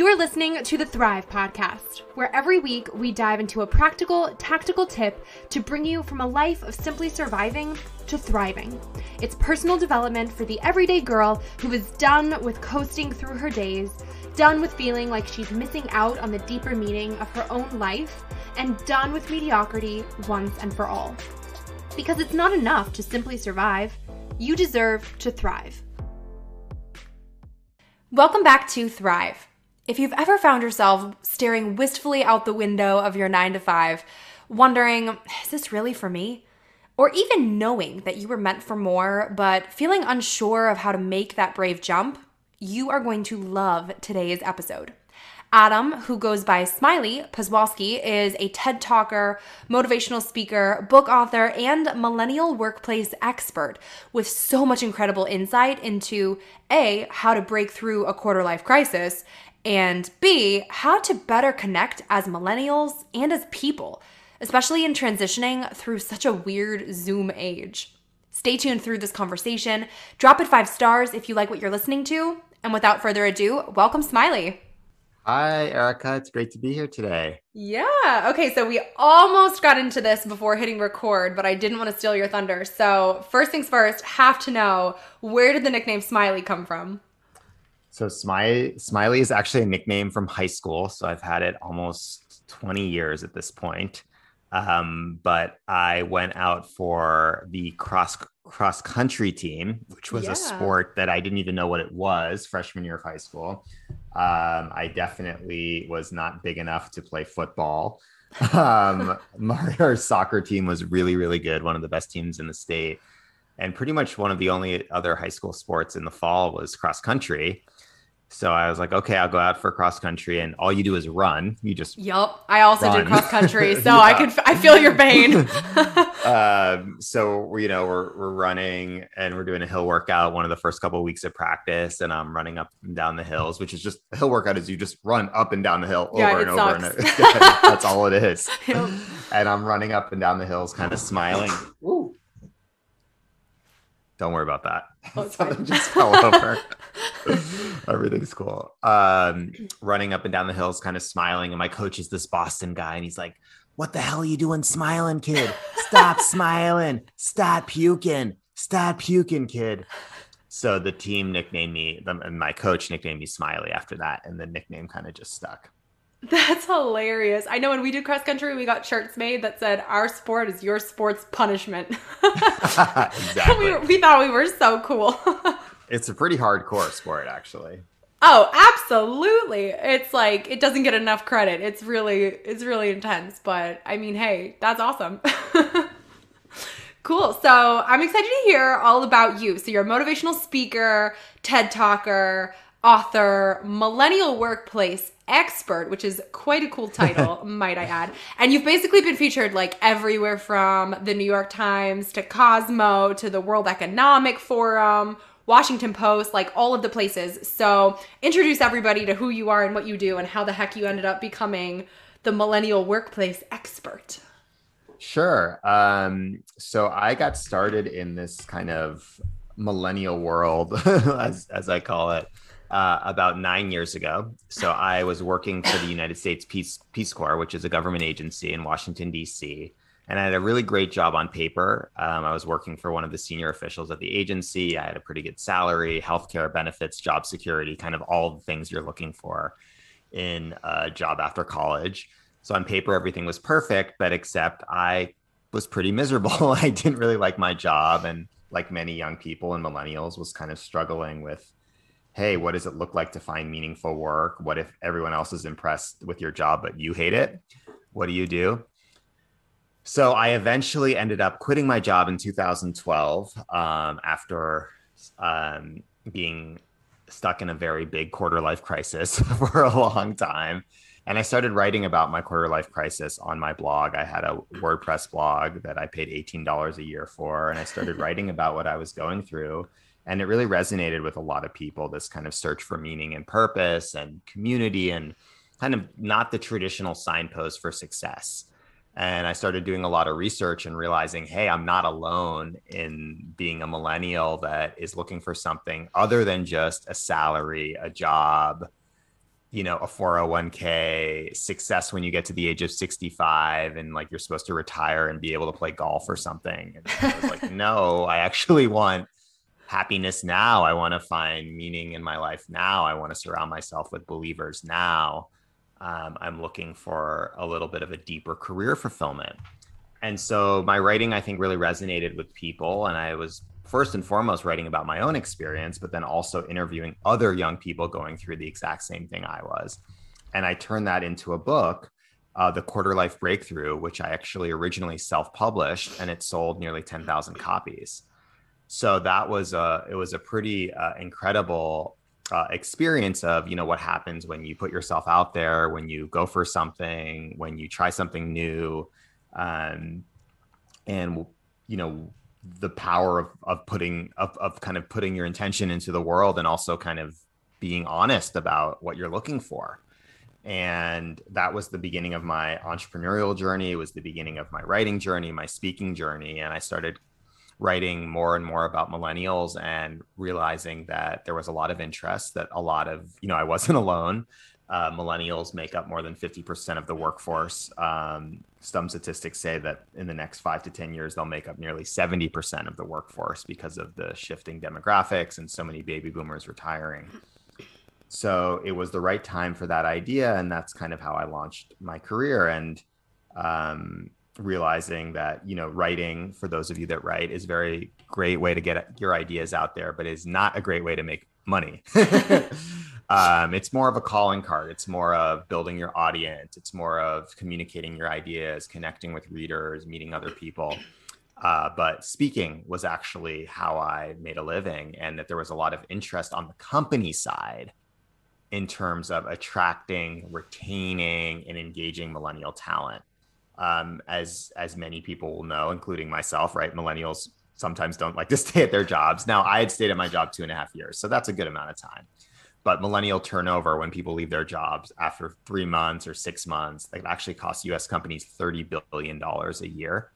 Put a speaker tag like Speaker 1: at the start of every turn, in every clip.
Speaker 1: You're listening to the Thrive Podcast, where every week we dive into a practical, tactical tip to bring you from a life of simply surviving to thriving. It's personal development for the everyday girl who is done with coasting through her days, done with feeling like she's missing out on the deeper meaning of her own life, and done with mediocrity once and for all. Because it's not enough to simply survive, you deserve to thrive. Welcome back to Thrive. If you've ever found yourself staring wistfully out the window of your nine to five, wondering, is this really for me? Or even knowing that you were meant for more, but feeling unsure of how to make that brave jump, you are going to love today's episode. Adam, who goes by Smiley Poswolsky, is a TED Talker, motivational speaker, book author, and millennial workplace expert with so much incredible insight into A, how to break through a quarter life crisis, and B, how to better connect as millennials and as people, especially in transitioning through such a weird Zoom age. Stay tuned through this conversation. Drop it five stars if you like what you're listening to. And without further ado, welcome Smiley.
Speaker 2: Hi, Erica. It's great to be here today.
Speaker 1: Yeah. Okay. So we almost got into this before hitting record, but I didn't want to steal your thunder. So, first things first, have to know where did the nickname Smiley come from?
Speaker 2: So Smiley, Smiley is actually a nickname from high school. So I've had it almost 20 years at this point. Um, but I went out for the cross cross country team, which was yeah. a sport that I didn't even know what it was freshman year of high school. Um, I definitely was not big enough to play football. Um, our soccer team was really, really good, one of the best teams in the state. And pretty much one of the only other high school sports in the fall was cross country. So I was like, okay, I'll go out for cross country, and all you do is run. You just
Speaker 1: yep. I also run. did cross country, so yeah. I could I feel your pain.
Speaker 2: um, so you know we're we're running and we're doing a hill workout. One of the first couple of weeks of practice, and I'm running up and down the hills, which is just a hill workout is you just run up and down the hill over yeah, and over, and that's all it is. Yep. And I'm running up and down the hills, kind of smiling. Woo. Don't worry about that. Oh, Something just fell over. Everything's cool. Um, running up and down the hills, kind of smiling. And my coach is this Boston guy, and he's like, What the hell are you doing smiling, kid? Stop smiling. Stop puking. Stop puking, kid. So the team nicknamed me, and my coach nicknamed me Smiley after that. And the nickname kind of just stuck.
Speaker 1: That's hilarious. I know when we did cross country, we got shirts made that said, Our sport is your sport's punishment. exactly. we, we thought we were so cool.
Speaker 2: it's a pretty hardcore sport, actually.
Speaker 1: Oh, absolutely. It's like it doesn't get enough credit. It's really it's really intense, but I mean, hey, that's awesome. cool. So, I'm excited to hear all about you. So, you're a motivational speaker, TED talker, author, millennial workplace expert, which is quite a cool title, might I add. And you've basically been featured like everywhere from the New York Times to Cosmo to the World Economic Forum, Washington Post, like all of the places. So, introduce everybody to who you are and what you do and how the heck you ended up becoming the millennial workplace expert.
Speaker 2: Sure. Um, so I got started in this kind of millennial world, as as I call it, uh, about nine years ago. So I was working for the United States Peace Peace Corps, which is a government agency in Washington D.C. And I had a really great job on paper. Um, I was working for one of the senior officials at the agency. I had a pretty good salary, healthcare benefits, job security, kind of all the things you're looking for in a job after college. So on paper, everything was perfect, but except I was pretty miserable. I didn't really like my job, and like many young people and millennials, was kind of struggling with hey, what does it look like to find meaningful work? What if everyone else is impressed with your job, but you hate it? What do you do? So I eventually ended up quitting my job in 2012 um, after um, being stuck in a very big quarter life crisis for a long time. And I started writing about my quarter life crisis on my blog. I had a WordPress blog that I paid $18 a year for. And I started writing about what I was going through and it really resonated with a lot of people this kind of search for meaning and purpose and community and kind of not the traditional signpost for success and i started doing a lot of research and realizing hey i'm not alone in being a millennial that is looking for something other than just a salary a job you know, a 401k, success when you get to the age of 65 and like you're supposed to retire and be able to play golf or something. And I was like, no, I actually want happiness now. I want to find meaning in my life now. I want to surround myself with believers now. Um, I'm looking for a little bit of a deeper career fulfillment. And so my writing, I think, really resonated with people. And I was first and foremost writing about my own experience, but then also interviewing other young people going through the exact same thing I was. And I turned that into a book, uh, The Quarter Life Breakthrough, which I actually originally self published, and it sold nearly 10,000 copies. So that was a, it was a pretty uh, incredible uh, experience of you know what happens when you put yourself out there when you go for something when you try something new um, and you know the power of, of putting of, of kind of putting your intention into the world and also kind of being honest about what you're looking for. And that was the beginning of my entrepreneurial journey. It was the beginning of my writing journey my speaking journey and i started writing more and more about millennials and realizing that there was a lot of interest that a lot of you know i wasn't alone uh, millennials make up more than 50% of the workforce. Um, some statistics say that in the next five to 10 years, they'll make up nearly 70% of the workforce because of the shifting demographics and so many baby boomers retiring. So it was the right time for that idea. And that's kind of how I launched my career. And um, realizing that, you know, writing, for those of you that write, is a very great way to get your ideas out there, but is not a great way to make money. Um, it's more of a calling card. It's more of building your audience. It's more of communicating your ideas, connecting with readers, meeting other people. Uh, but speaking was actually how I made a living, and that there was a lot of interest on the company side in terms of attracting, retaining, and engaging millennial talent. Um, as as many people will know, including myself, right? Millennials sometimes don't like to stay at their jobs. Now, I had stayed at my job two and a half years, so that's a good amount of time but millennial turnover when people leave their jobs after three months or six months that actually costs us companies $30 billion a year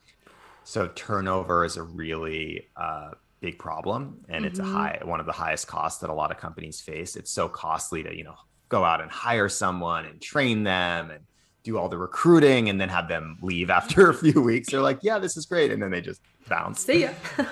Speaker 2: so turnover is a really uh, big problem and mm-hmm. it's a mm-hmm. high one of the highest costs that a lot of companies face it's so costly to you know go out and hire someone and train them and do all the recruiting and then have them leave after a few weeks they're like yeah this is great and then they just bounce
Speaker 1: see ya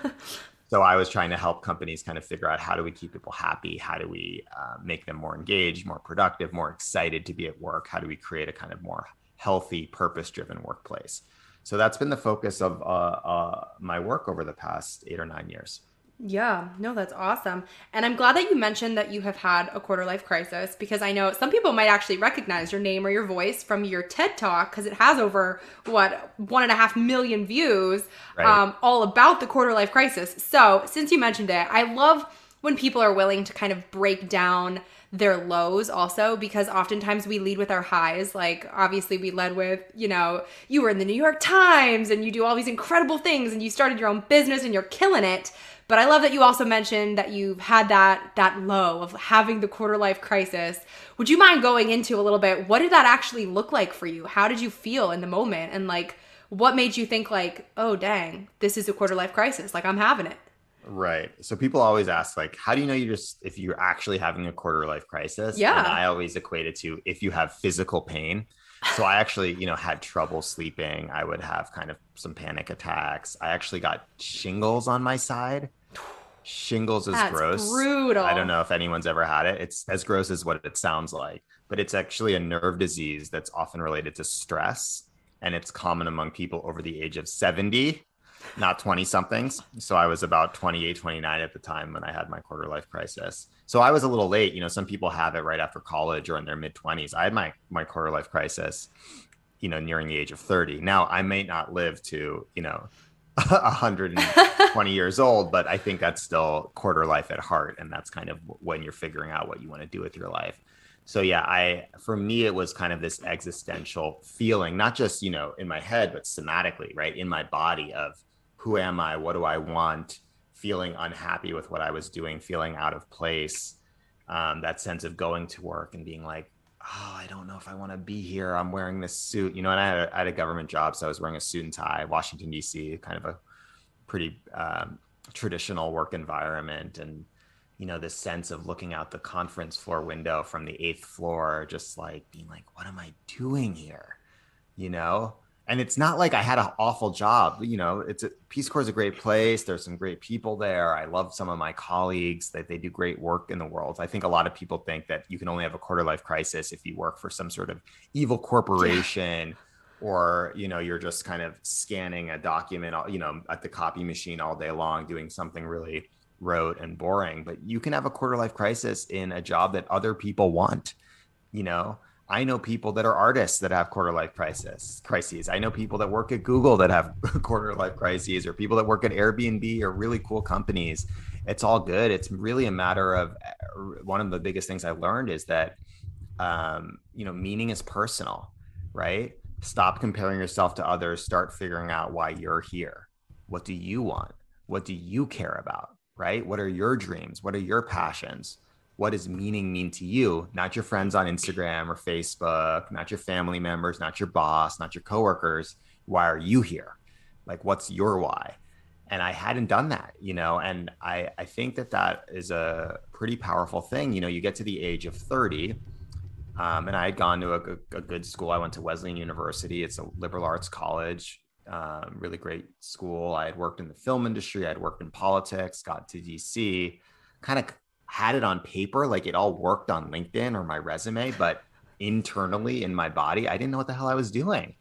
Speaker 2: so I was trying to help companies kind of figure out how do we keep people happy? How do we uh, make them more engaged, more productive, more excited to be at work? How do we create a kind of more healthy, purpose driven workplace? So that's been the focus of uh, uh, my work over the past eight or nine years.
Speaker 1: Yeah, no, that's awesome. And I'm glad that you mentioned that you have had a quarter life crisis because I know some people might actually recognize your name or your voice from your TED talk because it has over, what, one and a half million views right. um, all about the quarter life crisis. So, since you mentioned it, I love when people are willing to kind of break down their lows also because oftentimes we lead with our highs like obviously we led with you know you were in the new york times and you do all these incredible things and you started your own business and you're killing it but I love that you also mentioned that you've had that that low of having the quarter life crisis. Would you mind going into a little bit what did that actually look like for you? How did you feel in the moment and like what made you think like, "Oh dang, this is a quarter life crisis. Like I'm having it."
Speaker 2: Right. So people always ask like, how do you know you just if you're actually having a quarter life crisis?
Speaker 1: Yeah. And
Speaker 2: I always equate it to if you have physical pain. So I actually, you know, had trouble sleeping. I would have kind of some panic attacks. I actually got shingles on my side. Shingles is
Speaker 1: That's
Speaker 2: gross.
Speaker 1: Brutal.
Speaker 2: I don't know if anyone's ever had it. It's as gross as what it sounds like, but it's actually a nerve disease that's often related to stress. And it's common among people over the age of 70, not 20 somethings. So I was about 28, 29 at the time when I had my quarter life crisis. So I was a little late. You know, some people have it right after college or in their mid 20s. I had my, my quarter life crisis, you know, nearing the age of 30. Now I may not live to, you know, 120 years old, but I think that's still quarter life at heart. And that's kind of when you're figuring out what you want to do with your life. So yeah, I for me it was kind of this existential feeling, not just, you know, in my head, but somatically, right? In my body of who am I? What do I want? Feeling unhappy with what I was doing, feeling out of place. Um, that sense of going to work and being like, oh, I don't know if I want to be here. I'm wearing this suit, you know, and I had, a, I had a government job. So I was wearing a suit and tie, Washington, D.C., kind of a pretty um, traditional work environment. And, you know, this sense of looking out the conference floor window from the eighth floor, just like being like, what am I doing here? You know? And it's not like I had an awful job. You know, it's a Peace Corps is a great place. There's some great people there. I love some of my colleagues that they do great work in the world. I think a lot of people think that you can only have a quarter life crisis if you work for some sort of evil corporation. Yeah or you know you're just kind of scanning a document you know at the copy machine all day long doing something really rote and boring but you can have a quarter life crisis in a job that other people want you know i know people that are artists that have quarter life crisis crises. I know people that work at google that have quarter life crises or people that work at airbnb or really cool companies. It's all good. It's really a matter of one of the biggest things i learned is that um, you know meaning is personal right? Stop comparing yourself to others. Start figuring out why you're here. What do you want? What do you care about right? What are your dreams? What are your passions what does meaning mean to you not your friends on instagram or facebook not your family members not your boss not your coworkers why are you here like what's your why and i hadn't done that you know and i i think that that is a pretty powerful thing you know you get to the age of 30 um, and I had gone to a, a, good school. I went to Wesleyan University. It's a liberal arts college, um, really great school. I had worked in the film industry. I had worked in politics. Got to DC, kind of had it on paper, like it all worked on LinkedIn or my resume, but internally in my body, I didn't know what the hell I was doing,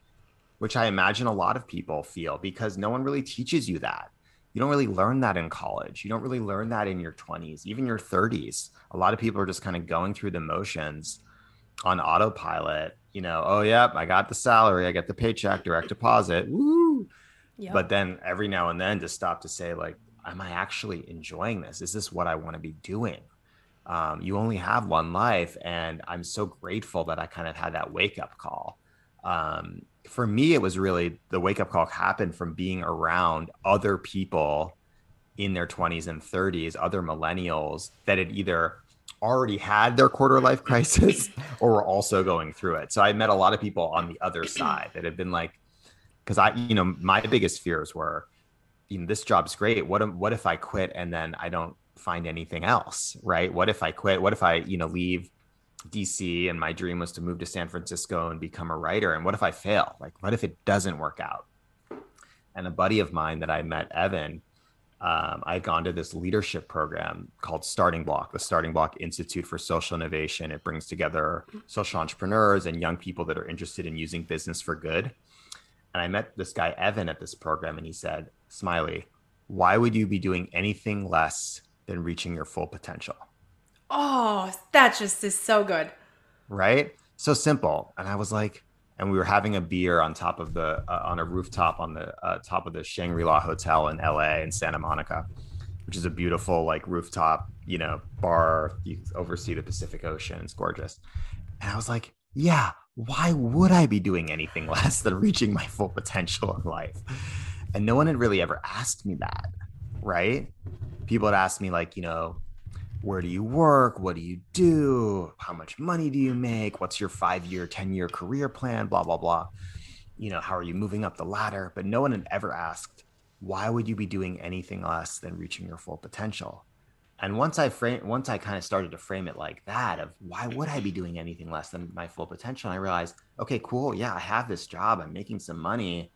Speaker 2: which I imagine a lot of people feel because no one really teaches you that. You don't really learn that in college. You don't really learn that in your 20s, even your 30s. A lot of people are just kind of going through the motions on autopilot, you know, oh yeah, I got the salary, I get the paycheck, direct deposit, woo. Yep. But then every now and then to stop to say, like, am I actually enjoying this? Is this what I want to be doing? Um, you only have one life, and I'm so grateful that I kind of had that wake up call. Um, for me, it was really the wake up call happened from being around other people in their 20s and 30s, other millennials that had either already had their quarter life crisis or were also going through it. So I met a lot of people on the other side that had been like, because I, you know, my biggest fears were, you know, this job's great. What if, what if I quit and then I don't find anything else, right? What if I quit? What if I, you know, leave DC and my dream was to move to San Francisco and become a writer? And what if I fail? Like, what if it doesn't work out? And a buddy of mine that I met, Evan, um, I had gone to this leadership program called StartingBloc, the StartingBloc Institute for Social Innovation. It brings together social entrepreneurs and young people that are interested in using business for good. And I met this guy, Evan, at this program, and he said, Smiley, why would you be doing anything less than reaching your full potential?
Speaker 1: Oh, that just is so good.
Speaker 2: Right? So simple. And I was like, and we were having a beer on top of the uh, on a rooftop on the uh, top of the Shangri-La Hotel in LA in Santa Monica, which is a beautiful like rooftop, you know, bar. You oversee the Pacific Ocean. It's gorgeous. And I was like, yeah, why would I be doing anything less than reaching my full potential in life? And no one had really ever asked me that, right? People had asked me like, you know, where do you work? What do you do? How much money do you make? What's your five year, 10 year career plan? Blah, blah, blah. You know, how are you moving up the ladder? But no one had ever asked, why would you be doing anything less than reaching your full potential? And once I frame, once I kind of started to frame it like that, of why would I be doing anything less than my full potential? I realized, okay, cool, yeah, I have this job, I'm making some money,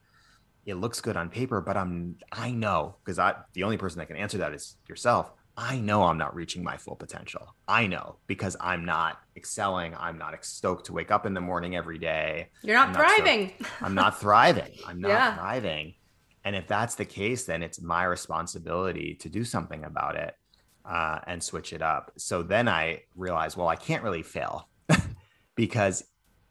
Speaker 2: it looks good on paper, but I'm, I know because I, the only person that can answer that is yourself. I know I'm not reaching my full potential. I know because I'm not excelling. I'm not stoked to wake up in the morning every day.
Speaker 1: You're not, not thriving.
Speaker 2: I'm not thriving. I'm not yeah. thriving. And if that's the case, then it's my responsibility to do something about it uh, and switch it up. So then I realized, well, I can't really fail because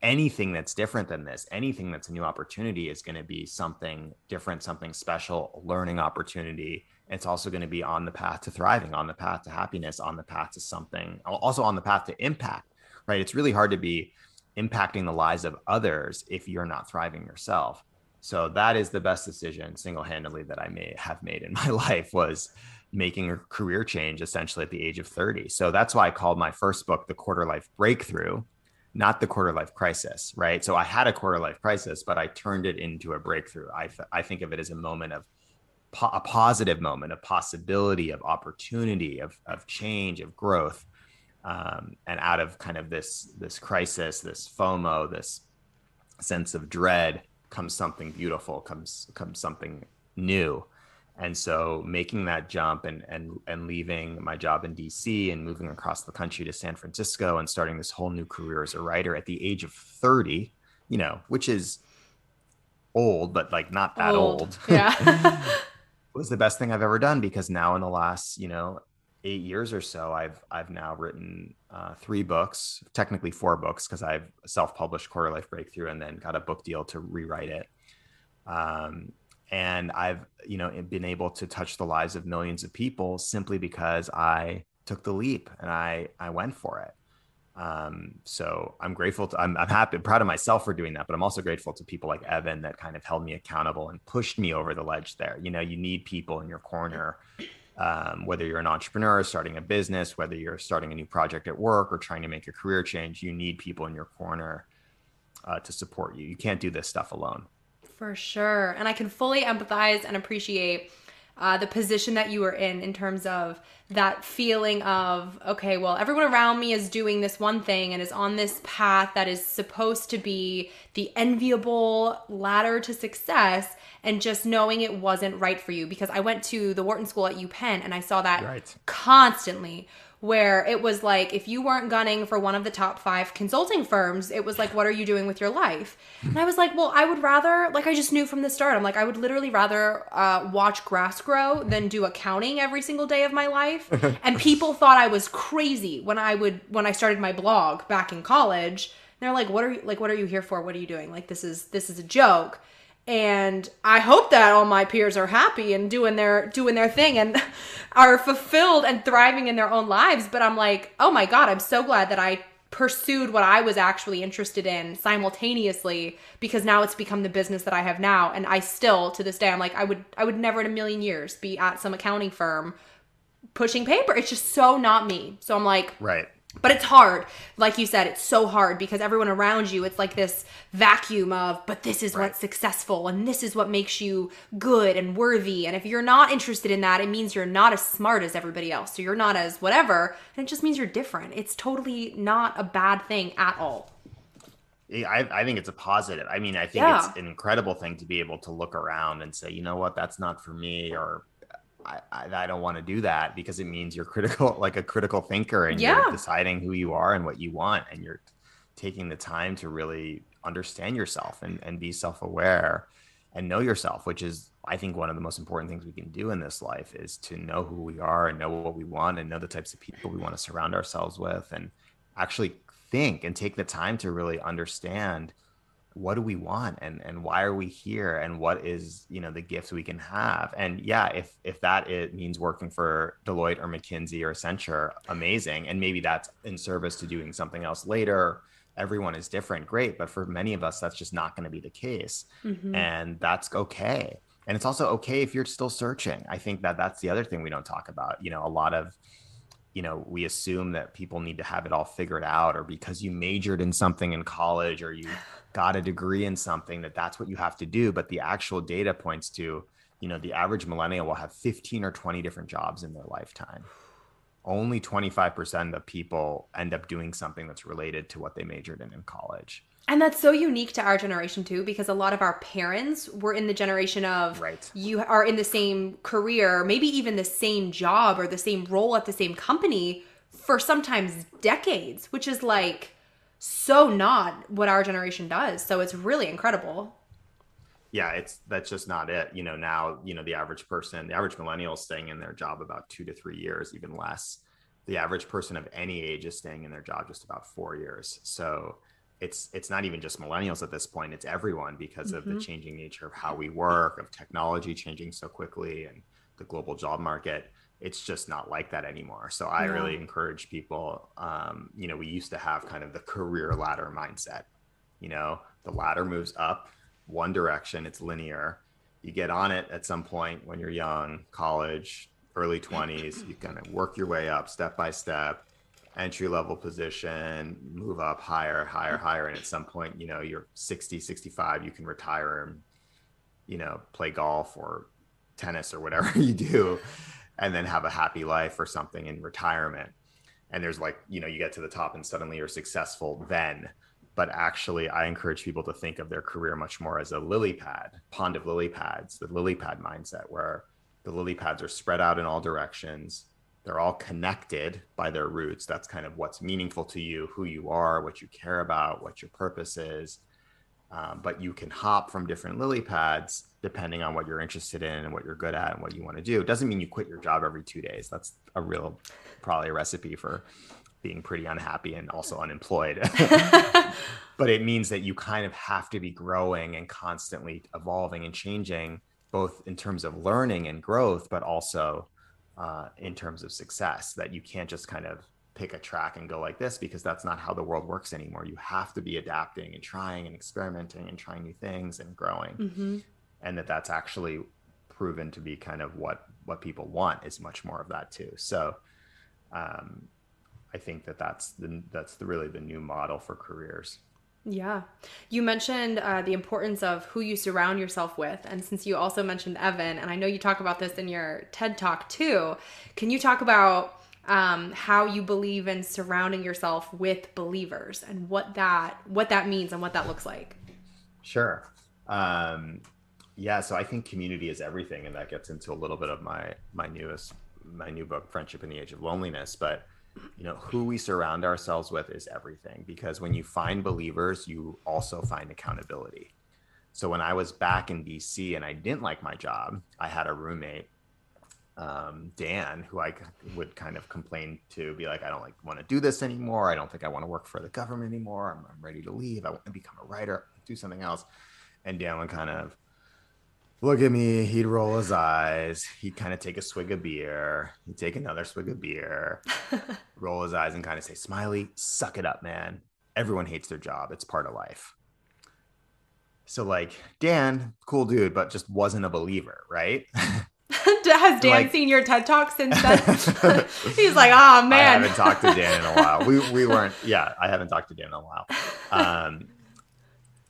Speaker 2: anything that's different than this, anything that's a new opportunity is going to be something different, something special, learning opportunity it's also going to be on the path to thriving, on the path to happiness, on the path to something, also on the path to impact, right? It's really hard to be impacting the lives of others if you're not thriving yourself. So that is the best decision single-handedly that I may have made in my life was making a career change essentially at the age of 30. So that's why I called my first book The Quarter Life Breakthrough, not the quarter life crisis, right? So I had a quarter life crisis, but I turned it into a breakthrough. I, th- I think of it as a moment of po- a positive moment, of possibility, of opportunity, of, of change, of growth. Um, and out of kind of this this crisis, this FOMO, this sense of dread, comes something beautiful, comes comes something new. And so making that jump and and and leaving my job in DC and moving across the country to San Francisco and starting this whole new career as a writer at the age of 30, you know, which is old, but like not that old. old.
Speaker 1: Yeah.
Speaker 2: was the best thing I've ever done because now in the last, you know, eight years or so, I've I've now written uh, three books, technically four books, because I've self-published Quarter Life Breakthrough and then got a book deal to rewrite it. Um, and I've you know been able to touch the lives of millions of people simply because I took the leap and I I went for it. Um, so I'm grateful to, I'm, I'm happy, proud of myself for doing that, but I'm also grateful to people like Evan that kind of held me accountable and pushed me over the ledge there. You know, you need people in your corner, um, whether you're an entrepreneur starting a business, whether you're starting a new project at work or trying to make a career change, you need people in your corner uh, to support you. You can't do this stuff alone.
Speaker 1: For sure. And I can fully empathize and appreciate uh, the position that you were in, in terms of that feeling of, okay, well, everyone around me is doing this one thing and is on this path that is supposed to be the enviable ladder to success, and just knowing it wasn't right for you. Because I went to the Wharton School at UPenn and I saw that right. constantly where it was like if you weren't gunning for one of the top five consulting firms, it was like, what are you doing with your life? And I was like, well, I would rather, like, I just knew from the start, I'm like, I would literally rather uh, watch grass grow than do accounting every single day of my life. and people thought I was crazy when I would, when I started my blog back in college. They're like, what are you, like, what are you here for? What are you doing? Like, this is, this is a joke and i hope that all my peers are happy and doing their doing their thing and are fulfilled and thriving in their own lives. But i'm like oh my god i'm so glad that i pursued what i was actually interested in simultaneously because now it's become the business that i have now. And i still to this day i'm like i would i would never in a million years be at some accounting firm pushing paper. It's just so not me. So i'm like
Speaker 2: right
Speaker 1: but it's hard. Like you said, it's so hard because everyone around you, it's like this vacuum of, but this is right. what's successful and this is what makes you good and worthy. And if you're not interested in that, it means you're not as smart as everybody else. So you're not as whatever. And it just means you're different. It's totally not a bad thing at all.
Speaker 2: I, I think it's a positive. I mean, I think yeah. it's an incredible thing to be able to look around and say, you know what, that's not for me, or I, I, don't want to do that because it means you're critical, like a critical thinker, and yeah. you're deciding who you are and what you want, and you're taking the time to really understand yourself and, and be self-aware and know yourself, which is I think one of the most important things we can do in this life is to know who we are and know what we want and know the types of people we want to surround ourselves with and actually think and take the time to really understand what do we want? And and why are we here? And what is you know the gifts we can have? And yeah if if that it means working for deloitte or mckinsey or accenture amazing. And maybe that's in service to doing something else later. Everyone is different. Great. But for many of us that's just not going to be the case. Mm-hmm. and that's okay. And it's also okay if you're still searching. I think that that's the other thing we don't talk about. You know a lot of you know we assume that people need to have it all figured out or because you majored in something in college or you got a degree in something that that's what you have to do but the actual data points to you know the average millennial will have 15 or 20 different jobs in their lifetime only 25% of people end up doing something that's related to what they majored in in college
Speaker 1: and that's so unique to our generation too because a lot of our parents were in the generation of
Speaker 2: right.
Speaker 1: you are in the same career maybe even the same job or the same role at the same company for sometimes decades which is like so not what our generation does. So it's really incredible.
Speaker 2: Yeah, it's that's just not it. You know, now, you know, the average person, the average millennial is staying in their job about two to three years, even less. The average person of any age is staying in their job just about four years. So it's it's not even just millennials at this point, it's everyone because mm-hmm. of the mm-hmm. changing nature of how we work, of technology changing so quickly and the global job market it's just not like that anymore. So I yeah. really encourage people. Um, you know, we used to have kind of the career ladder mindset. You know, the ladder moves up one direction, it's linear. You get on it at some point when you're young, college, early 20s, you kind of work your way up step by step, entry level position, move up higher, higher, higher. And at some point, you know, you're 60, 65, you can retire and, you know, play golf or tennis or whatever you do and then have a happy life or something in retirement. And there's like you know you get to the top and suddenly you're successful then. But actually i encourage people to think of their career much more as a lily pad pond of lily pads the lily pad mindset where the lily pads are spread out in all directions. They're all connected by their roots. That's kind of what's meaningful to you who you are what you care about what your purpose is um, but you can hop from different lily pads depending on what you're interested in and what you're good at and what you want to do. It doesn't mean you quit your job every two days. That's a real, probably a recipe for being pretty unhappy and also unemployed. but it means that you kind of have to be growing and constantly evolving and changing, both in terms of learning and growth, but also uh, in terms of success. That you can't just kind of pick a track and go like this because that's not how the world works anymore. You have to be adapting and trying and experimenting and trying new things and growing. Mm-hmm. And that that's actually proven to be kind of what what people want is much more of that too. So um, I think that that's the that's the really the new model for careers.
Speaker 1: Yeah. You mentioned uh, the importance of who you surround yourself with. And since you also mentioned Evan, and I know you talk about this in your TED talk too, can you talk about um, how you believe in surrounding yourself with believers and what that what that means and what that looks like.
Speaker 2: Sure. Um, yeah so i think community is everything and that gets into a little bit of my my newest my new book friendship in the age of loneliness but you know who we surround ourselves with is everything because when you find believers you also find accountability. So when i was back in dc and i didn't like my job i had a roommate um, Dan, who I would kind of complain to, be like, I don't like want to do this anymore. I don't think I want to work for the government anymore. I'm, I'm ready to leave. I want to become a writer, do something else. And Dan would kind of look at me. He'd roll his eyes. He'd kind of take a swig of beer. He'd take another swig of beer, roll his eyes, and kind of say, "Smiley, suck it up, man. Everyone hates their job. It's part of life." So, like, Dan, cool dude, but just wasn't a believer, right?
Speaker 1: Has Dan like, seen your TED Talk since then? He's like, oh man. I
Speaker 2: haven't talked to Dan in a while. We we weren't. Yeah, I haven't talked to Dan in a while. Um,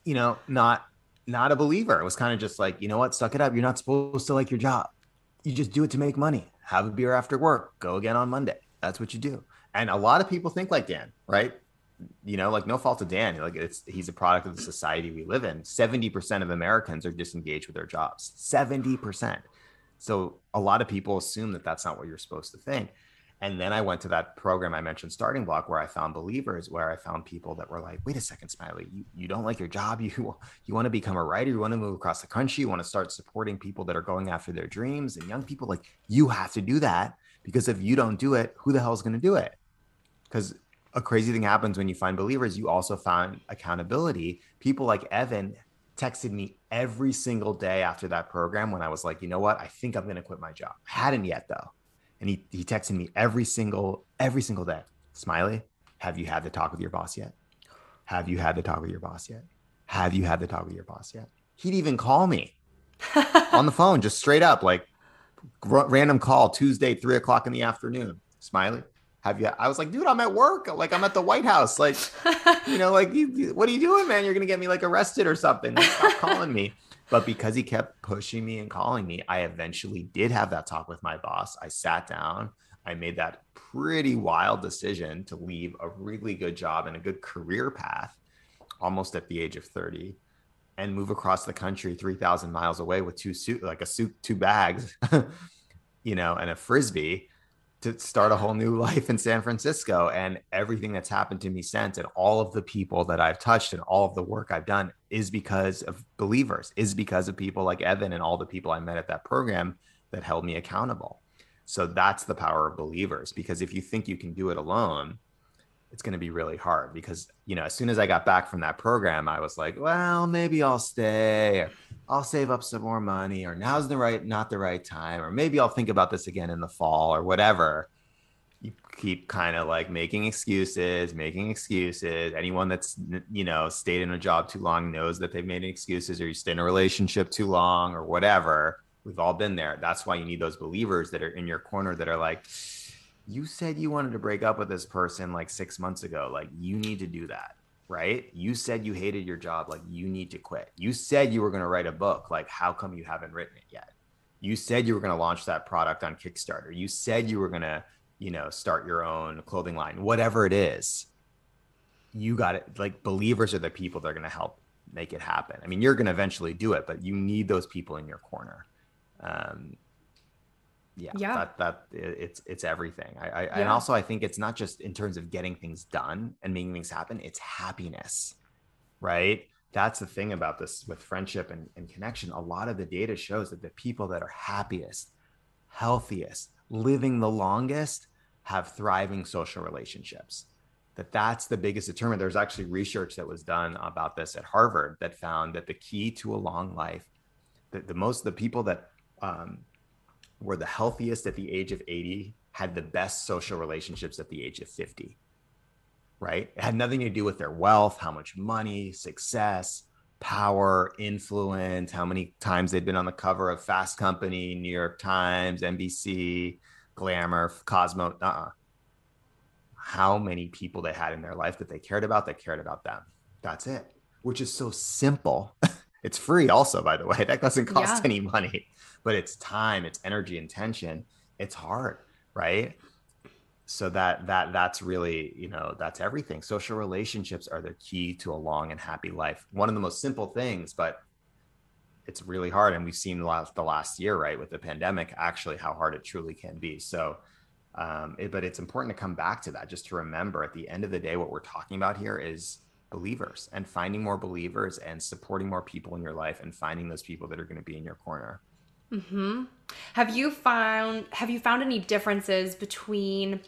Speaker 2: you know, not not a believer. It was kind of just like, you know what, suck it up. You're not supposed to like your job. You just do it to make money. Have a beer after work. Go again on Monday. That's what you do. And a lot of people think like Dan, right? You know, like no fault to Dan. Like it's he's a product of the society we live in. 70% of Americans are disengaged with their jobs. 70%. So a lot of people assume that that's not what you're supposed to think. And then I went to that program I mentioned, StartingBloc, where I found believers, where I found people that were like, wait a second, Smiley, you, you don't like your job. You, you want to become a writer. You want to move across the country. You want to start supporting people that are going after their dreams and young people. Like, you have to do that because if you don't do it, who the hell is going to do it? Because a crazy thing happens when you find believers. You also find accountability. People like Evan texted me every single day after that program when I was like, you know what? I think I'm going to quit my job. I hadn't yet though. And he, he texted me every single, every single day. Smiley, have you had the talk with your boss yet? Have you had the talk with your boss yet? Have you had the talk with your boss yet? He'd even call me on the phone, just straight up, like r- random call Tuesday, three o'clock in the afternoon. Smiley, have you i was like dude i'm at work. Like i'm at the white house. Like you know like you, what are you doing man? You're gonna get me like arrested or something. Like, stop calling me. But because he kept pushing me and calling me i eventually did have that talk with my boss. I sat down. I made that pretty wild decision to leave a really good job and a good career path almost at the age of 30 and move across the country 3000 miles away with two suit like a suit two bags you know and a frisbee to start a whole new life in San Francisco. And everything that's happened to me since, and all of the people that I've touched and all of the work I've done is because of believers, is because of people like Evan and all the people I met at that program that held me accountable. So that's the power of believers. Because if you think you can do it alone, it's going to be really hard because you know as soon as i got back from that program i was like well maybe i'll stay or i'll save up some more money or now's the right not the right time or maybe i'll think about this again in the fall or whatever. You keep kind of like making excuses making excuses. Anyone that's you know stayed in a job too long knows that they've made excuses or you stay in a relationship too long or whatever. We've all been there. That's why you need those believers that are in your corner that are like you said you wanted to break up with this person like six months ago. Like, you need to do that, right? You said you hated your job. Like, you need to quit. You said you were going to write a book. Like, how come you haven't written it yet? You said you were going to launch that product on Kickstarter. You said you were going to, you know, start your own clothing line, whatever it is. You got it. Like believers are the people that are going to help make it happen. I mean, you're going to eventually do it, but you need those people in your corner. Um, yeah, yeah. That, that it's it's everything. I, I yeah. and also I think it's not just in terms of getting things done and making things happen. It's happiness, right? That's the thing about this with friendship and, and connection. A lot of the data shows that the people that are happiest, healthiest, living the longest have thriving social relationships that that's the biggest determinant there's actually research that was done about this at harvard that found that the key to a long life that the most the people that um, were the healthiest at the age of 80 had the best social relationships at the age of 50 right? It had nothing to do with their wealth how much money success power influence how many times they'd been on the cover of fast company new york times nbc glamour cosmo uh-uh. how many people they had in their life that they cared about that cared about them. That's it. Which is so simple. It's free also by the way. That doesn't cost yeah. any money but it's time, it's energy, intention. It's hard, right? So that that that's really you know that's everything. Social relationships are the key to a long and happy life. One of the most simple things, but it's really hard, and we've seen the last the last year, right, with the pandemic, actually how hard it truly can be. So. Um, it, but it's important to come back to that just to remember at the end of the day what we're talking about here is believers and finding more believers and supporting more people in your life and finding those people that are going to be in your corner
Speaker 1: hmm Have you found have you found any differences between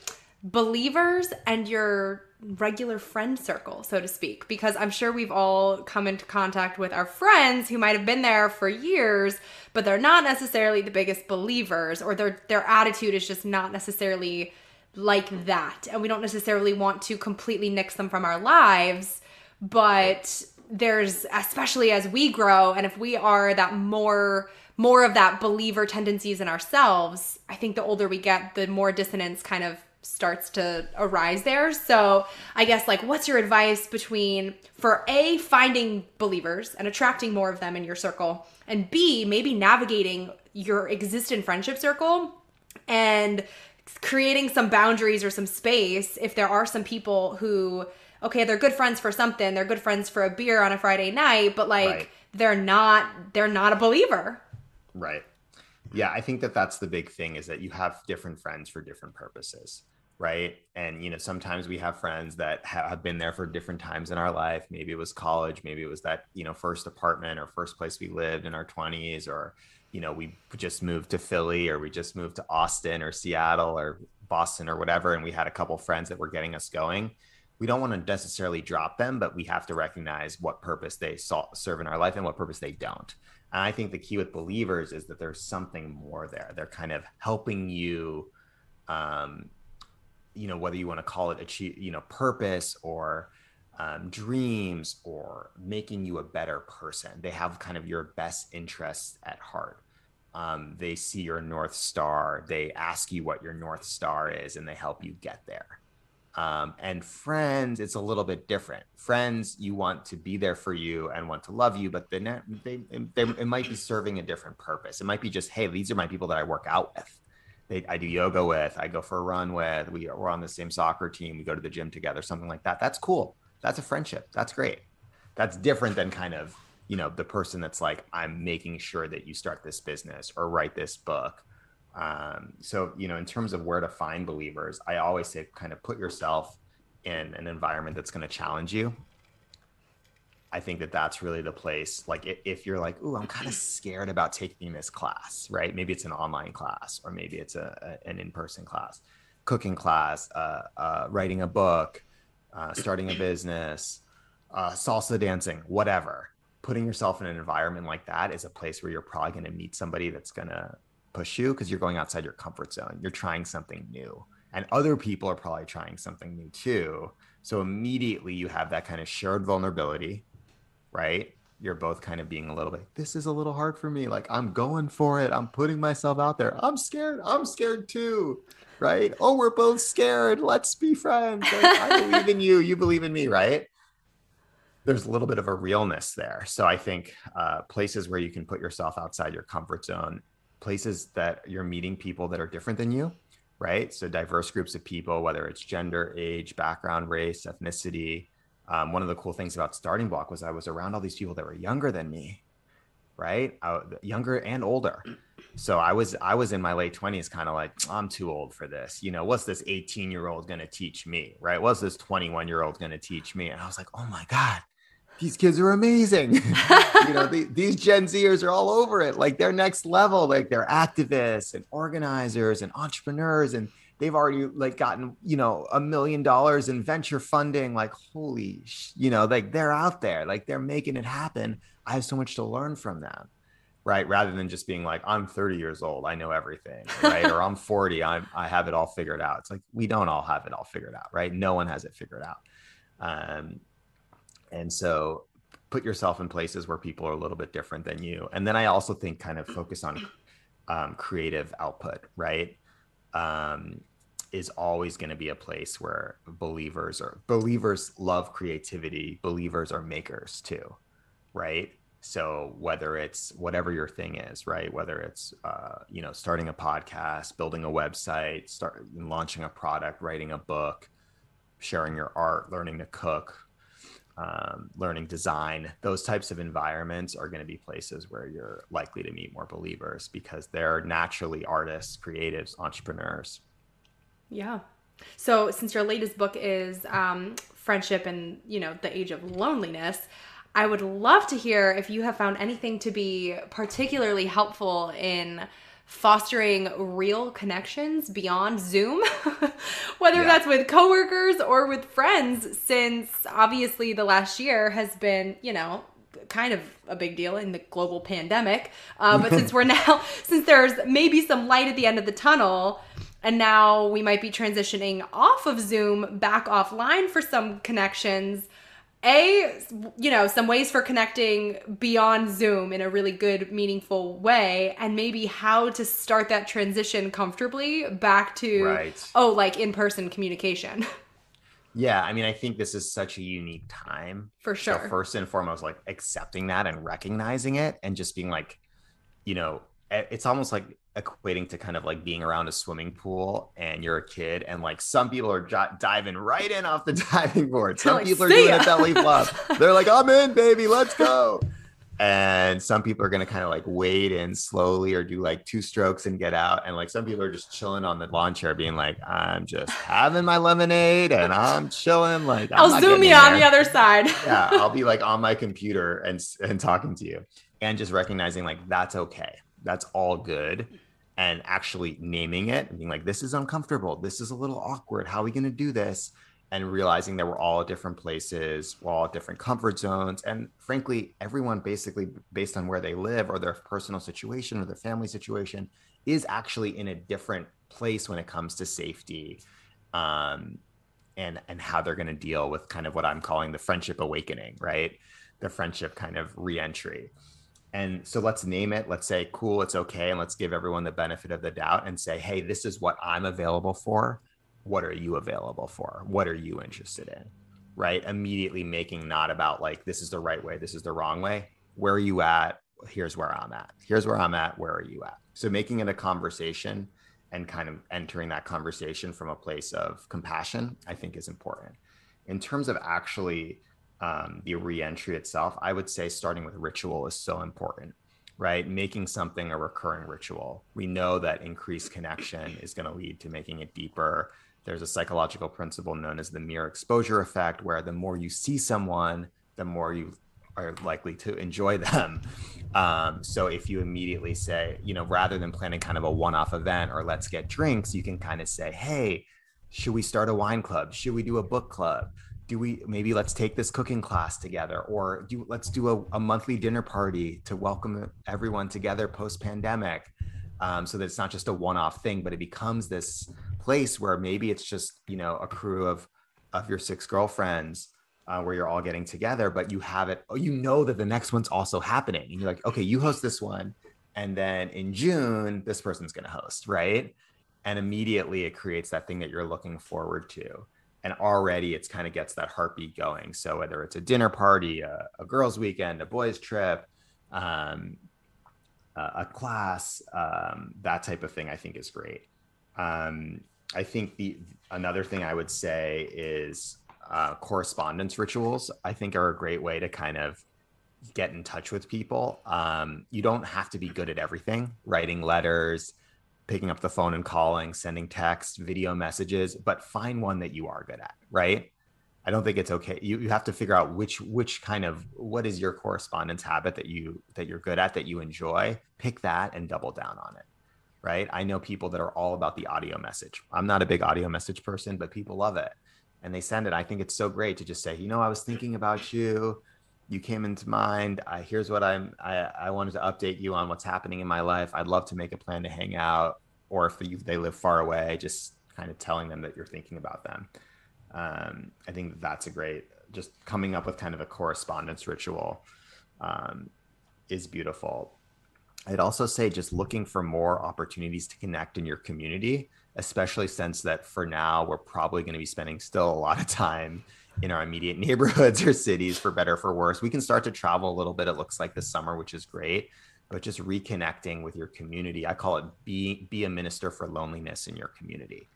Speaker 1: believers and your regular friend circle, so to speak? Because I'm sure we've all come into contact with our friends who might have been there for years, but they're not necessarily the biggest believers, or their their attitude is just not necessarily like that. And we don't necessarily want to completely nix them from our lives, but there's especially as we grow and if we are that more more of that believer tendencies in ourselves, I think the older we get, the more dissonance kind of starts to arise there. So, I guess like what's your advice between for A finding believers and attracting more of them in your circle and B maybe navigating your existing friendship circle and creating some boundaries or some space if there are some people who okay, they're good friends for something, they're good friends for a beer on a Friday night, but like right. they're not they're not a believer.
Speaker 2: Right. Yeah, I think that that's the big thing is that you have different friends for different purposes, right? And you know, sometimes we have friends that have been there for different times in our life. Maybe it was college, maybe it was that, you know, first apartment or first place we lived in our 20s or you know, we just moved to Philly or we just moved to Austin or Seattle or Boston or whatever and we had a couple friends that were getting us going we don't want to necessarily drop them, but we have to recognize what purpose they serve in our life and what purpose they don't. And I think the key with believers is that there's something more there. They're kind of helping you, um, you know, whether you want to call it achieve, you know, purpose or um, dreams or making you a better person. They have kind of your best interests at heart. Um, they see your north star. They ask you what your north star is, and they help you get there. Um, and friends, it's a little bit different. Friends, you want to be there for you and want to love you, but then they, they, it might be serving a different purpose. It might be just, hey, these are my people that I work out with. They, I do yoga with, I go for a run with, we, we're on the same soccer team, we go to the gym together, something like that. That's cool. That's a friendship. That's great. That's different than kind of, you know, the person that's like, I'm making sure that you start this business or write this book um, so, you know, in terms of where to find believers, I always say kind of put yourself in an environment that's going to challenge you. I think that that's really the place. Like, if you're like, "Ooh, I'm kind of scared about taking this class," right? Maybe it's an online class, or maybe it's a, a an in-person class, cooking class, uh, uh, writing a book, uh, starting a business, uh, salsa dancing, whatever. Putting yourself in an environment like that is a place where you're probably going to meet somebody that's going to push you because you're going outside your comfort zone. You're trying something new. And other people are probably trying something new too. So immediately you have that kind of shared vulnerability, right? You're both kind of being a little bit, this is a little hard for me. Like, I'm going for it. I'm putting myself out there. I'm scared. I'm scared too. Right. Oh, we're both scared. Let's be friends. Like, I believe in you. You believe in me. Right there's a little bit of a realness there. So I think uh, places where you can put yourself outside your comfort zone places that you're meeting people that are different than you, right? So diverse groups of people, whether it's gender, age, background, race, ethnicity. Um, one of the cool things about StartingBloc was I was around all these people that were younger than me, right? I, younger and older. So I was I was in my late 20s kind of like I'm too old for this. You know, what's this 18 year old going to teach me, right? What's this 21 year old going to teach me? And I was like, "Oh my god, these kids are amazing. you know, the, these Gen Zers are all over it. Like they're next level. Like they're activists and organizers and entrepreneurs, and they've already like gotten you know a million dollars in venture funding. Like holy, sh- you know, like they're out there. Like they're making it happen. I have so much to learn from them. Right. Rather than just being like, I'm 30 years old, I know everything. Right. or I'm 40, I'm I have it all figured out. It's like we don't all have it all figured out, right? No one has it figured out. Um, and so put yourself in places where people are a little bit different than you. And then I also think kind of focus on um, creative output, right? Um, is always going to be a place where believers or believers love creativity. Believers are makers too, right? So whether it's whatever your thing is, right? Whether it's uh, you know starting a podcast, building a website, start launching a product, writing a book, sharing your art, learning to cook, um, learning design, those types of environments are going to be places where you're likely to meet more believers because they're naturally artists, creatives, entrepreneurs.
Speaker 1: Yeah. So since your latest book is um, friendship and you know the age of loneliness, I would love to hear if you have found anything to be particularly helpful in fostering real connections beyond Zoom, whether yeah. that's with coworkers or with friends, since obviously the last year has been, you know, kind of a big deal in the global pandemic. Uh, but since we're now, since there's maybe some light at the end of the tunnel, and now we might be transitioning off of Zoom back offline for some connections a you know some ways for connecting beyond zoom in a really good meaningful way and maybe how to start that transition comfortably back to right. oh like in-person communication.
Speaker 2: Yeah i mean i think this is such a unique time.
Speaker 1: For sure.
Speaker 2: so first and foremost like accepting that and recognizing it and just being like you know it's almost like equating to kind of like being around a swimming pool and you're a kid and like some people are j- diving right in off the diving board. Some like, people are doing ya. a belly flop. They're like i'm in baby let's go. And some people are going to kind of like wade in slowly or do like two strokes and get out. And like some people are just chilling on the lawn chair being like i'm just having my lemonade and i'm chilling like
Speaker 1: i will zoom you on the other side.
Speaker 2: Yeah i'll be like on my computer and and talking to you and just recognizing like that's okay. That's all good and actually naming it and being like, this is uncomfortable. This is a little awkward. How are we going to do this? And realizing that we're all at different places, we're all at different comfort zones. And frankly, everyone basically, based on where they live or their personal situation or their family situation, is actually in a different place when it comes to safety um, and, and how they're going to deal with kind of what I'm calling the friendship awakening, right? The friendship kind of reentry. And so let's name it. Let's say, cool, it's okay. And let's give everyone the benefit of the doubt and say, hey, this is what I'm available for. What are you available for? What are you interested in? Right. Immediately making not about like, this is the right way, this is the wrong way. Where are you at? Here's where I'm at. Here's where I'm at. Where are you at? So making it a conversation and kind of entering that conversation from a place of compassion, I think is important. In terms of actually um, the reentry itself, I would say starting with ritual is so important, right? Making something a recurring ritual. We know that increased connection is going to lead to making it deeper. There's a psychological principle known as the mere exposure effect, where the more you see someone, the more you are likely to enjoy them. Um, so if you immediately say, you know, rather than planning kind of a one off event or let's get drinks, you can kind of say, hey, should we start a wine club? Should we do a book club? Do we maybe let's take this cooking class together or do let's do a, a monthly dinner party to welcome everyone together post pandemic um, so that it's not just a one-off thing but it becomes this place where maybe it's just you know a crew of of your six girlfriends uh, where you're all getting together but you have it you know that the next one's also happening and you're like okay you host this one and then in june this person's going to host right? And immediately it creates that thing that you're looking forward to and already it's kind of gets that heartbeat going. So whether it's a dinner party, a, a girls' weekend, a boys' trip, um, uh, a class, um, that type of thing, I think is great. Um, I think the another thing I would say is uh, correspondence rituals. I think are a great way to kind of get in touch with people. Um, you don't have to be good at everything, writing letters, picking up the phone and calling, sending text, video messages, but find one that you are good at, right? I don't think it's okay. You, you have to figure out which which kind of what is your correspondence habit that you that you're good at that you enjoy. Pick that and double down on it. Right. I know people that are all about the audio message. I'm not a big audio message person, but people love it. And they send it. I think it's so great to just say, you know, I was thinking about you. You came into mind. I here's what I'm I, I wanted to update you on what's happening in my life. I'd love to make a plan to hang out. Or if they live far away, just kind of telling them that you're thinking about them um, I think that's a great just coming up with kind of a correspondence ritual um, is beautiful. I'd also say just looking for more opportunities to connect in your community, especially since that for now we're probably going to be spending still a lot of time in our immediate neighborhoods or cities for better or for worse. We can start to travel a little bit, it looks like this summer, which is great. But just reconnecting with your community. I call it be be a minister for loneliness in your community.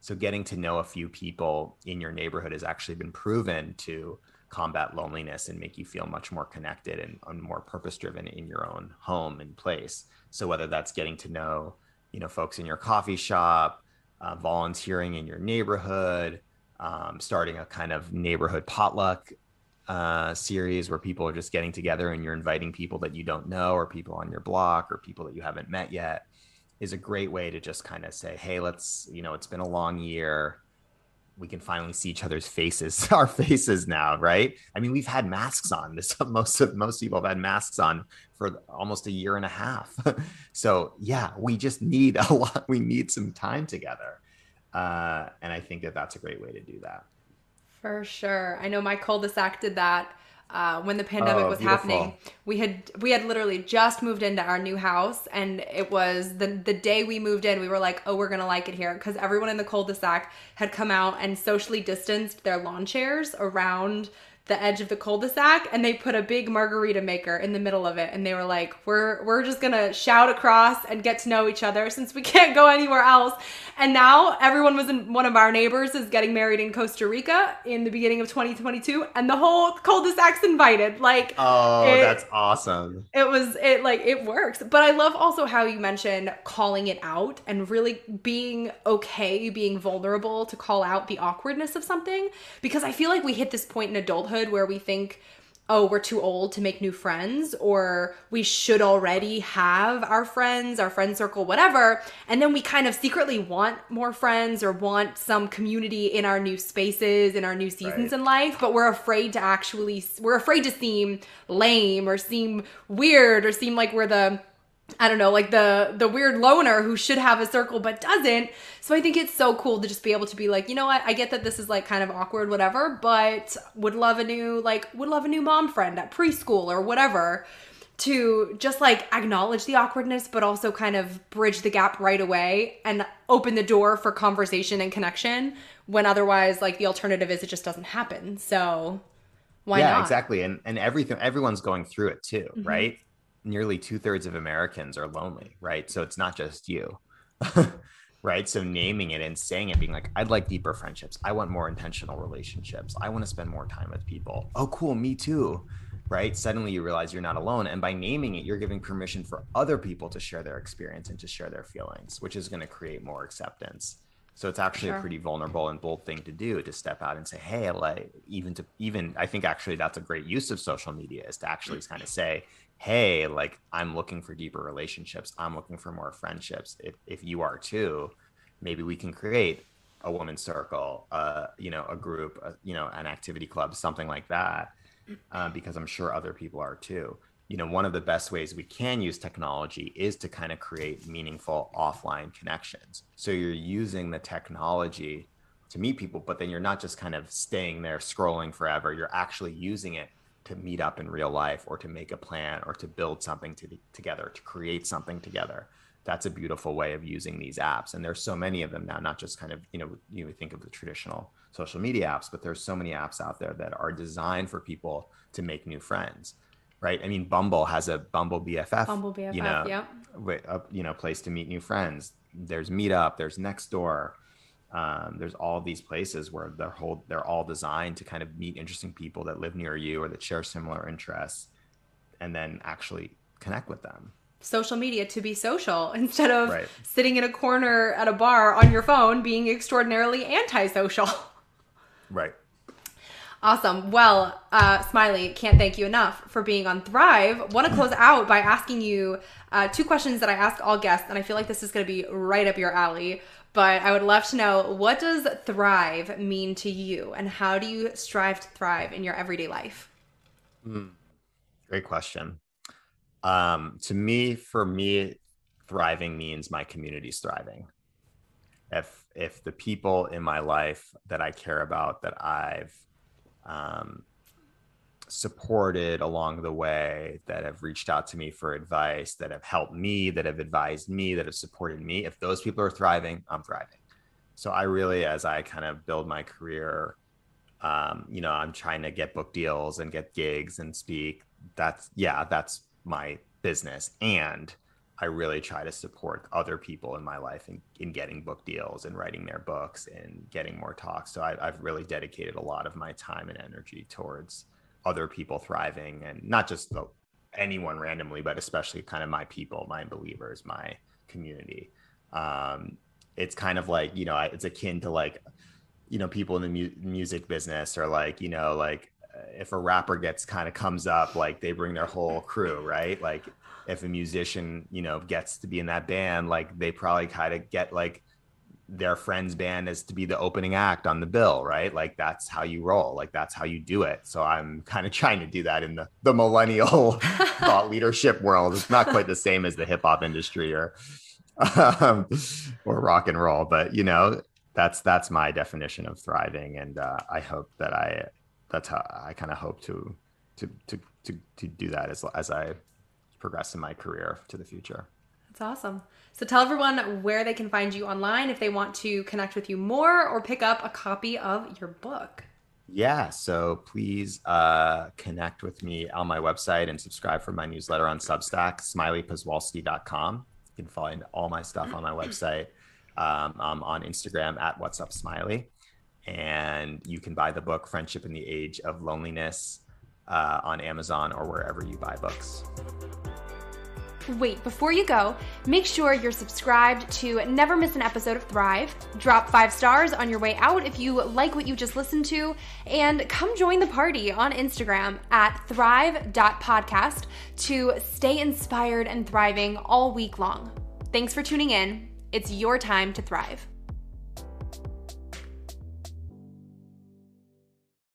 Speaker 2: So getting to know a few people in your neighborhood has actually been proven to combat loneliness and make you feel much more connected and, and more purpose driven in your own home and place. So whether that's getting to know, you know, folks in your coffee shop, uh, volunteering in your neighborhood, um, starting a kind of neighborhood potluck uh, series where people are just getting together and you're inviting people that you don't know or people on your block or people that you haven't met yet is a great way to just kind of say, hey, let's, you know, it's been a long year. We can finally see each other's faces, our faces now, right? I mean, we've had masks on. This most of most people have had masks on for almost a year and a half. so yeah, we just need a lot. We need some time together, uh, and I think that that's a great way to do that.
Speaker 1: For sure, I know my cul-de-sac did that uh, when the pandemic oh, was beautiful. happening. We had we had literally just moved into our new house, and it was the the day we moved in. We were like, oh, we're gonna like it here because everyone in the cul-de-sac had come out and socially distanced their lawn chairs around the edge of the cul-de-sac and they put a big margarita maker in the middle of it and they were like we're we're just going to shout across and get to know each other since we can't go anywhere else. And now everyone was in one of our neighbors is getting married in Costa Rica in the beginning of 2022 and the whole cul-de-sac's invited like
Speaker 2: oh it, that's awesome.
Speaker 1: It was it like it works. But I love also how you mentioned calling it out and really being okay being vulnerable to call out the awkwardness of something because I feel like we hit this point in adulthood childhood where we think oh, we're too old to make new friends, or we should already have our friends, our friend circle, whatever. And then we kind of secretly want more friends or want some community in our new spaces, in our new seasons right. in life, but we're afraid to actually, we're afraid to seem lame or seem weird or seem like we're the, I don't know, like the the weird loner who should have a circle but doesn't. So I think it's so cool to just be able to be like, you know what? I get that this is like kind of awkward whatever, but would love a new like would love a new mom friend at preschool or whatever to just like acknowledge the awkwardness but also kind of bridge the gap right away and open the door for conversation and connection when otherwise like the alternative is it just doesn't happen. So why not? yeah,
Speaker 2: not? exactly. And and everything everyone's going through it too, mm-hmm. right? Nearly two thirds of Americans are lonely, right? So it's not just you, right? So naming it and saying it, being like, I'd like deeper friendships. I want more intentional relationships. I want to spend more time with people. Oh, cool. Me too. Right. Suddenly you realize you're not alone. And by naming it, you're giving permission for other people to share their experience and to share their feelings, which is going to create more acceptance. So it's actually sure. a pretty vulnerable and bold thing to do to step out and say, hey, like even to even I think actually that's a great use of social media is to actually kind of say, hey, like I'm looking for deeper relationships. I'm looking for more friendships. If if you are too, maybe we can create a woman's circle, uh, you know, a group, uh, you know, an activity club, something like that, uh, because I'm sure other people are too. You know, one of the best ways we can use technology is to kind of create meaningful offline connections. So you're using the technology to meet people, but then you're not just kind of staying there scrolling forever. You're actually using it to meet up in real life or to make a plan or to build something to, together, to create something together. That's a beautiful way of using these apps. And there's so many of them now, not just kind of, you know, you think of the traditional social media apps, but there's so many apps out there that are designed for people to make new friends. Right? I mean, Bumble has a Bumble BFF,
Speaker 1: Bumble BFF,
Speaker 2: you know,
Speaker 1: yep.
Speaker 2: a, you know, place to meet new friends. There's Meetup, there's Nextdoor. Um, there's all these places where they're whole, they're all designed to kind of meet interesting people that live near you or that share similar interests, and then actually connect with them.
Speaker 1: Social media to be social instead of
Speaker 2: Right.
Speaker 1: sitting in a corner at a bar on your phone being extraordinarily antisocial.
Speaker 2: Right.
Speaker 1: Awesome. Well, uh, Smiley, can't thank you enough for being on Thrive. Want to close out by asking you uh, two questions that I ask all guests, and I feel like this is going to be right up your alley. But I would love to know what does thrive mean to you, and how do you strive to thrive in your everyday life?
Speaker 2: Great question. Um, to me, for me, thriving means my community's thriving. If if the people in my life that I care about, that I've um, supported along the way, that have reached out to me for advice, that have helped me, that have advised me, that have supported me, if those people are thriving, I'm thriving. So I really, as I kind of build my career, um, you know, I'm trying to get book deals and get gigs and speak. That's yeah, that's my business. And I really try to support other people in my life in, in getting book deals and writing their books and getting more talks. So I, I've really dedicated a lot of my time and energy towards other people thriving and not just the, anyone randomly, but especially kind of my people, my believers, my community. Um, it's kind of like, you know, it's akin to like, you know, people in the mu- music business are like, you know, like uh, if a rapper gets kind of comes up, like they bring their whole crew, right? Like if a musician, you know, gets to be in that band, like they probably kind of get like their friend's band as to be the opening act on the bill, right? Like that's how you roll, like that's how you do it. So I'm kind of trying to do that in the the millennial thought leadership world. It's not quite the same as the hip hop industry or um, or rock and roll, but you know, that's that's my definition of thriving, and uh, I hope that I that's how I kind of hope to to to to to do that as as I progress in my career to the future.
Speaker 1: That's awesome. So tell everyone where they can find you online if they want to connect with you more or pick up a copy of your book.
Speaker 2: Yeah, so please uh, connect with me on my website and subscribe for my newsletter on Substack, smileyposwolsky.com. You can find all my stuff on my website. Um, I'm on Instagram at What's Up Smiley. And you can buy the book Friendship in the Age of Loneliness uh, on Amazon or wherever you buy books.
Speaker 1: Wait, before you go, make sure you're subscribed to never miss an episode of Thrive. Drop five stars on your way out if you like what you just listened to, and come join the party on Instagram at thrive.podcast to stay inspired and thriving all week long. Thanks for tuning in. It's your time to thrive.